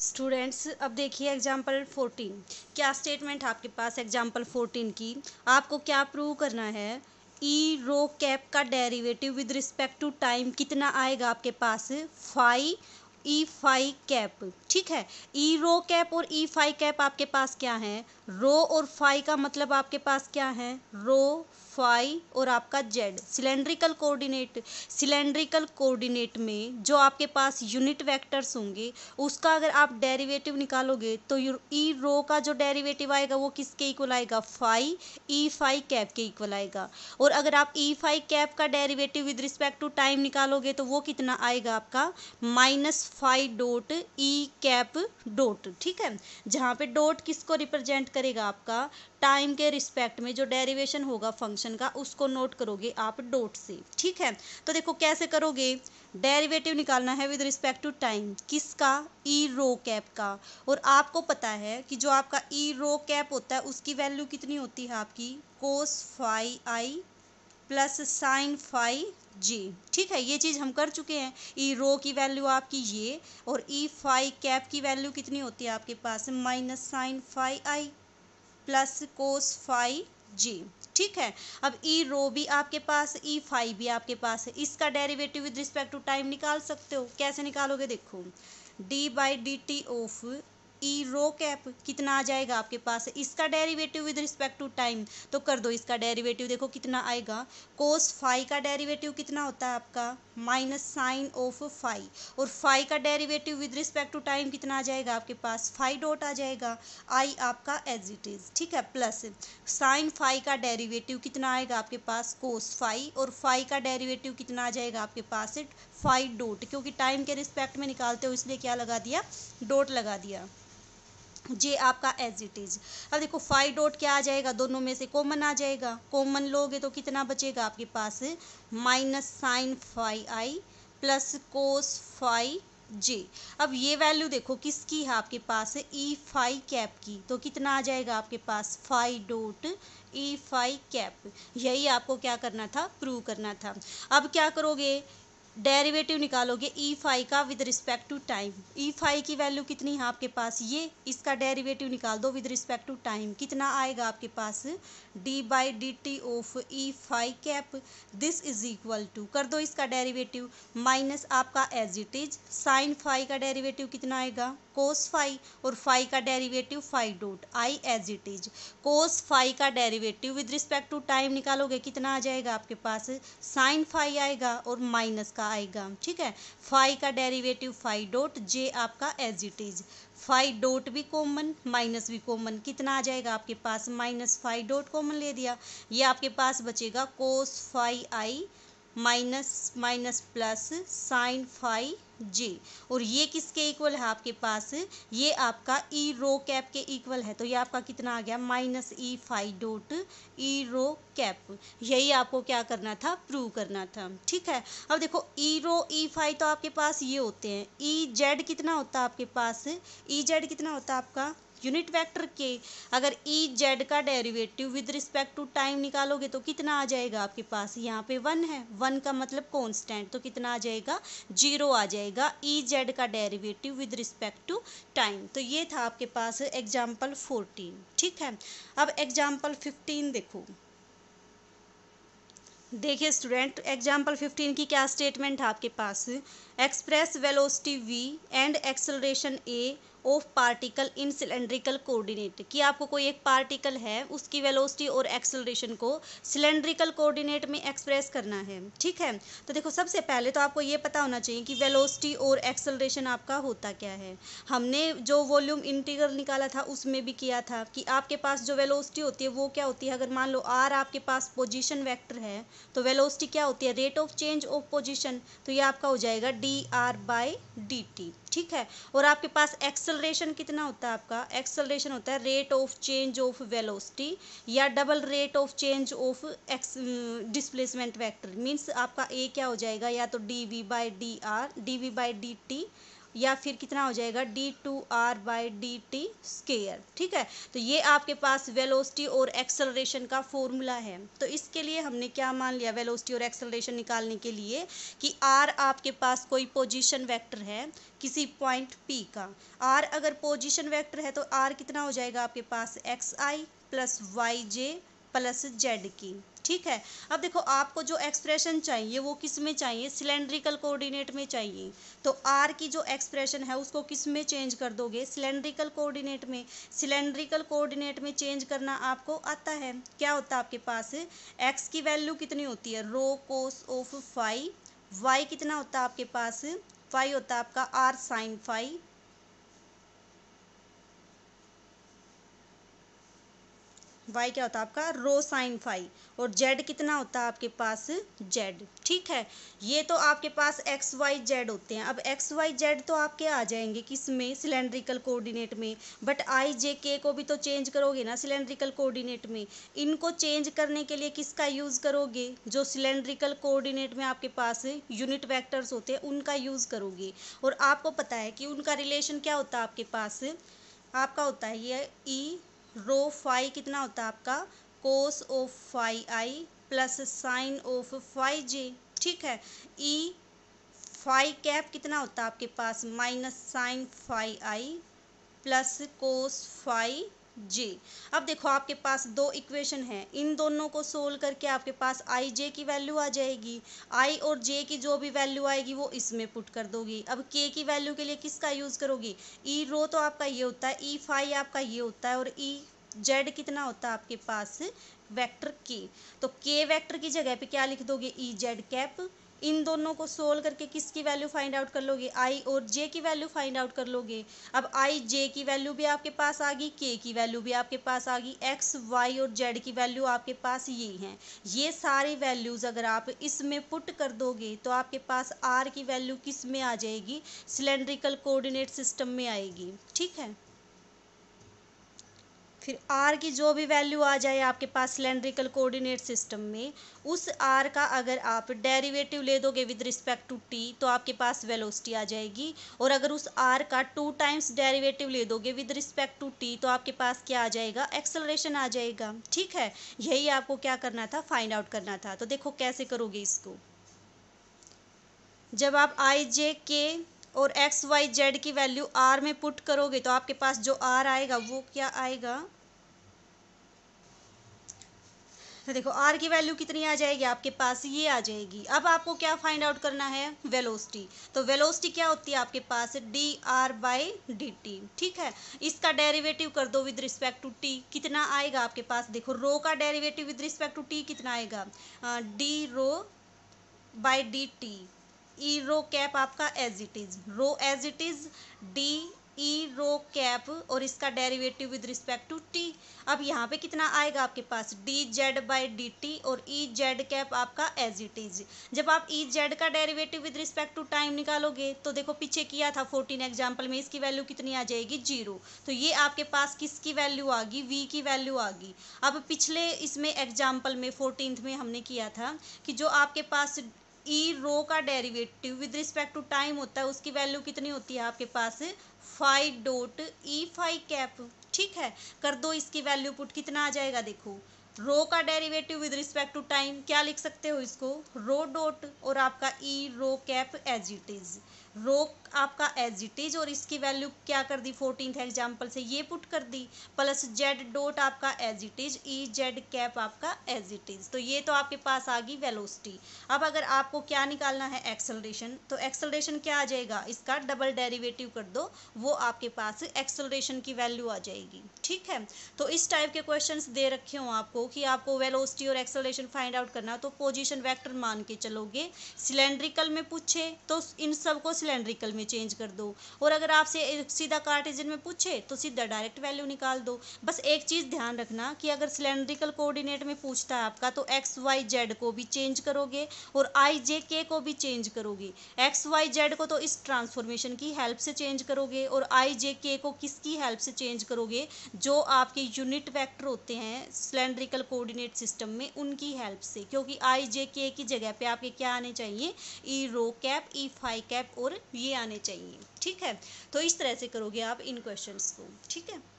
Students, अब देखिए example 14 क्या स्टेटमेंट आपके पास एग्ज़ाम्पल 14 की? आपको क्या प्रूव करना है? ई रो कैप का derivative with respect to time कितना आएगा आपके पास? फाइव ई फाई कैप ठीक है? ई रो कैप और ई फाई कैप आपके पास क्या है? रो और फाई का मतलब आपके पास क्या है? रो फाइव और आपका Z cylindrical coordinate cylindrical coordinate में जो आपके पास यूनिट वेक्टर्स होंगे, उसका अगर आप डेरिवेटिव निकालोगे तो ई रो का जो डेरिवेटिव आएगा, वो किसके इक्वल आएगा? फाइव ई फाइव कैप के इक्वल आएगा। और अगर आप ई फाइव कैप का derivative with respect to time निकालोगे तो वो कितना आएगा आपका? Minus five dot E cap dot ठीक है? जहाँ पे डोट किसको रिप्रेजेंट करेगा आपका? टाइम के रिस्पेक्ट में जो डेरिवेशन होगा फ़ंक्शन का, उसको नोट करोगे आप डोट से। ठीक है? तो देखो कैसे करोगे? डेरिवेटिव निकालना है विद रिस्पेक्ट टू टाइम किसका? ई रो कैप का। और आपको पता है कि जो आपका ई रो कैप होता है, उसकी वैल्यू कितनी होती है आपकी? Cos five I plus sine five G ठीक है? ये चीज़ हम कर चुके हैं। ई रो की वैल्यू आपकी ये और ई फाइव कैप की वैल्यू कितनी होती है आपके पास? Minus sine five I plus cos five G, ठीक है? अब ई रो भी आपके पास ई फाइव भी आपके पास है। इसका derivative with respect to time निकाल सकते हो। कैसे निकालोगे देखो? D by D T of E rho cap कितना आ जाएगा आपके पास? इसका derivative with respect to time तो कर दो इसका डेरिवेटिव देखो कितना आएगा। कोस फाइव का डेरिवेटिव कितना होता है आपका? माइनस साइन ऑफ़ फाइव और फाइव का derivative with respect to time कितना आ जाएगा आपके पास? फाइव डॉट आ जाएगा। आई आपका एज इट इज़ ठीक है? प्लस साइन फाइव का डेरिवेटिव कितना आएगा आपके पास? कोस फाइव और फाइव का डेरिवेटिव कितना आ जाएगा आपके पास? इट फाइव डोट क्योंकि टाइम के रिस्पेक्ट में निकालते हो इसलिए क्या लगा दिया? डोट लगा दिया। जे आपका एज इट इज़ अब देखो फाइव डॉट क्या आ जाएगा? दोनों में से कॉमन आ जाएगा। कॉमन लोगे तो कितना बचेगा आपके पास? Minus sine five I plus cos five J अब ये वैल्यू देखो, किसकी है आपके पास? ई फाइव कैप की। तो कितना आ जाएगा आपके पास? Five dot E five cap यही आपको क्या करना था? प्रूव करना था। अब क्या करोगे? डेरिवेटिव निकालोगे ई फाई का with respect to time E phi की वैल्यू कितनी है आपके पास? ये, इसका डेरिवेटिव निकाल दो विद रिस्पेक्ट टू टाइम कितना आएगा आपके पास? D by D T of E phi cap this is equal to कर दो इसका डेरिवेटिव माइनस आपका as it is sine phi का डेरिवेटिव कितना आएगा? कोस फाइव और फाइव का derivative five dot I as it is cos five का derivative with respect to time निकालोगे, कितना आ जाएगा आपके पास? साइन फाइव आएगा और माइनस का आएगा। ठीक है? फाइव का डेरिवेटिव फाइव डॉट जे आपका as it is five dot भी कॉमन माइनस भी कॉमन कितना आ जाएगा आपके पास? माइनस फाइव डॉट कॉमन ले दिया। ये आपके पास बचेगा cos five I minus minus plus sine five J. और ये किसके इक्वल है आपके पास? ये आपका ई रो कैप के इक्वल है। तो ये आपका कितना आ गया? Minus E five dot E rho cap यही आपको क्या करना था? प्रूव करना था। ठीक है? अब देखो ई रो ई फाइव तो आपके पास ये होते हैं। ई e जेड कितना होता है आपके पास? ई e जेड कितना होता है आपका? यूनिट वेक्टर के अगर ई e जेड का derivative with respect to time निकालोगे तो कितना आ जाएगा आपके पास? यहाँ पे वन है। वन का मतलब कॉन्स्टेंट तो कितना आ जाएगा? ज़ीरो आ जाएगा। ई e जेड का derivative with respect to time तो ये था आपके पास एग्ज़ाम्पल फोर्टीन ठीक है? अब एग्ज़ाम्पल फिफ्टीन देखो। देखिए स्टूडेंट एग्ज़ाम्पल फिफ्टीन की क्या स्टेटमेंट है आपके पास? Express velocity V and acceleration A of particle in cylindrical coordinate कि आपको कोई एक पार्टिकल है, उसकी वेलोसिटी और एक्सेलरेशन को सिलेंड्रिकल कोऑर्डिनेट में एक्सप्रेस करना है, ठीक है? तो देखो, सबसे पहले तो आपको ये पता होना चाहिए कि वेलोसिटी और एक्सेलरेशन आपका होता क्या है। हमने जो वॉल्यूम इंटीग्रल निकाला था, उसमें भी किया था कि आपके पास जो वेलोसिटी होती है, वो क्या होती है? अगर मान लो आर आपके पास पोजिशन वैक्टर है तो वेलोसिटी क्या होती है? Rate of change of position तो ये आपका हो जाएगा D R by D T ठीक है? और आपके पास एक्सलरेशन कितना होता है आपका? एक्सलरेशन होता है rate of change of velocity या double rate of change of X displacement vector means आपका ए क्या हो जाएगा? या तो D V by D R D V by D T या फिर कितना हो जाएगा? D two R by D T square ठीक है? तो ये आपके पास वेलोसिटी और एक्सलरेशन का फॉर्मूला है। तो इसके लिए हमने क्या मान लिया वेलोसिटी और एक्सलरेशन निकालने के लिए? कि आर आपके पास कोई पोजीशन वेक्टर है किसी पॉइंट पी का। आर अगर पोजीशन वेक्टर है तो आर कितना हो जाएगा आपके पास? X I plus Y J plus Z की। ठीक है? अब देखो, आपको जो एक्सप्रेशन चाहिए, वो किसमें चाहिए? सिलेंड्रिकल कोऑर्डिनेट में चाहिए। तो आर की जो एक्सप्रेशन है, उसको किसमें चेंज कर दोगे? सिलेंड्रिकल कोऑर्डिनेट में। सिलेंड्रिकल कोऑर्डिनेट में चेंज करना आपको आता है। क्या होता है आपके पास? एक्स की वैल्यू कितनी होती है? Rho cos of five Y कितना होता है आपके पास? फाइव होता है आपका आर साइन फाइव वाई क्या होता है आपका? रो साइन फाइव और जेड कितना होता है आपके पास? जेड ठीक है? ये तो आपके पास एक्स वाई जेड होते हैं। अब एक्स वाई जेड तो आपके आ जाएँगे किसमें? सिलेंड्रिकल कोऑर्डिनेट में। बट आई जे के को भी तो चेंज करोगे ना सिलेंड्रिकल कोऑर्डिनेट में। इनको चेंज करने के लिए किसका यूज़ करोगे? जो सिलेंड्रिकल कोऑर्डिनेट में आपके पास यूनिट वैक्टर्स होते हैं, उनका यूज़ करोगे। और आपको पता है कि उनका रिलेशन क्या होता है आपके पास? आपका होता है ये ई रो फाई कितना होता है आपका? Cos of phi I plus sine of phi J. ठीक है? ई फाई कैप कितना होता है आपके पास? Minus sine phi I plus cos phi J. अब देखो, आपके पास दो इक्वेशन है। इन दोनों को सोल्व करके आपके पास आई जे की वैल्यू आ जाएगी। आई और जे की जो भी वैल्यू आएगी, वो इसमें पुट कर दोगी। अब के की वैल्यू के लिए किसका यूज़ करोगी? ई रो तो आपका ये होता है ई फाई आपका ये होता है और ई जेड कितना होता है आपके पास? वेक्टर के तो के वेक्टर की जगह पे क्या लिख दोगे? ई जेड कैप इन दोनों को सोल्व करके किसकी वैल्यू फाइंड आउट कर लोगे? आई और जे की वैल्यू फाइंड आउट कर लोगे। अब आई जे की वैल्यू भी आपके पास आ गई के की वैल्यू भी आपके पास आ गई एक्स वाई और जेड की वैल्यू आपके पास ये हैं। ये सारी वैल्यूज़ अगर आप इसमें पुट कर दोगे तो आपके पास आर की वैल्यू किसमें आ जाएगी? सिलेंड्रिकल कोऑर्डिनेट सिस्टम में आएगी। ठीक है? फिर आर की जो भी वैल्यू आ जाए आपके पास सिलेंड्रिकल कोऑर्डिनेट सिस्टम में, उस आर का अगर आप डेरिवेटिव ले दोगे विद रिस्पेक्ट टू टी तो आपके पास वेलोसिटी आ जाएगी। और अगर उस आर का टू टाइम्स डेरिवेटिव ले दोगे विद रिस्पेक्ट टू टी तो आपके पास क्या आ जाएगा? एक्सलरेशन आ जाएगा। ठीक है? यही आपको क्या करना था? फाइंड आउट करना था। तो देखो कैसे करोगे इसको। जब आप आई जे के और एक्स वाई जेड की वैल्यू आर में पुट करोगे तो आपके पास जो आर आएगा, वो क्या आएगा? तो देखो आर की वैल्यू कितनी आ जाएगी? आपके पास ये आ जाएगी। अब आपको क्या फाइंड आउट करना है? वेलोसिटी तो वेलोसिटी क्या होती है? आपके पास D R by D T ठीक है? इसका डेरिवेटिव कर दो विद रिस्पेक्ट टू टी कितना आएगा आपके पास? देखो रो का derivative with respect to T कितना आएगा? D rho by D T E rho cap आपका as it is rho as it is D E rho cap और इसका derivative with respect to T अब यहाँ पे कितना आएगा आपके पास? D Z by D T और ई जेड कैप आपका एज इट इज़ जब आप ई जेड का derivative with respect to time निकालोगे तो देखो पीछे किया था फोर्टीन एग्ज़ाम्पल में, इसकी वैल्यू कितनी आ जाएगी? ज़ीरो तो ये आपके पास किसकी वैल्यू आ गई वी की वैल्यू आ गई अब पिछले इसमें एग्ज़ाम्पल में फोर्टीन में हमने किया था कि जो आपके पास ई रो का derivative with respect to time होता है, उसकी वैल्यू कितनी होती है आपके पास? Five dot E five cap, ठीक है? कर दो, इसकी वैल्यू पुट कितना आ जाएगा देखो। रो का derivative with respect to time क्या लिख सकते हो इसको? रो डोट और आपका E rho cap as it is rho आपका एज इट इज़ और इसकी वैल्यू क्या कर दी? फोर्टीन एग्ज़ाम्पल से ये पुट कर दी। प्लस जेड डॉट आपका as it is E Z cap आपका एज इट इज़ तो ये तो आपके पास आ गई वेलोसिटी अब अगर आपको क्या निकालना है? एक्सलरेशन तो एक्सलरेशन क्या आ जाएगा? इसका डबल डेरिवेटिव कर दो। वो आपके पास एक्सलरेशन की वैल्यू आ जाएगी। ठीक है? तो इस टाइप के क्वेश्चन दे रखे हो आपको कि आपको वेलोसिटी और एक्सलरेशन फाइंड आउट करना तो पोजिशन वैक्टर मान के चलोगे। सिलेंड्रिकल में पूछे तो इन सबको सिलेंड्रिकल में चेंज कर दो। और अगर आपसे सीधा कार्टेजन में पूछे तो सीधा डायरेक्ट वैल्यू निकाल दो। बस एक चीज़ ध्यान रखना कि अगर सिलेंड्रिकल कोऑर्डिनेट में पूछता है आपका तो एक्स वाई जेड को भी चेंज करोगे और आई जे के को भी चेंज करोगे। एक्स वाई जेड को तो इस ट्रांसफॉर्मेशन की हेल्प से चेंज करोगे और आई जे के को किसकी हेल्प से चेंज करोगे? जो आपके यूनिट वैक्टर होते हैं सिलेंड्रिकल कोऑर्डिनेट सिस्टम में उनकी हेल्प से। क्योंकि आई जे के की जगह पे आपके क्या आने चाहिए? E rho cap E phi cap और और ये आने चाहिए। ठीक है? तो इस तरह से करोगे आप इन क्वेश्चंस को। ठीक है?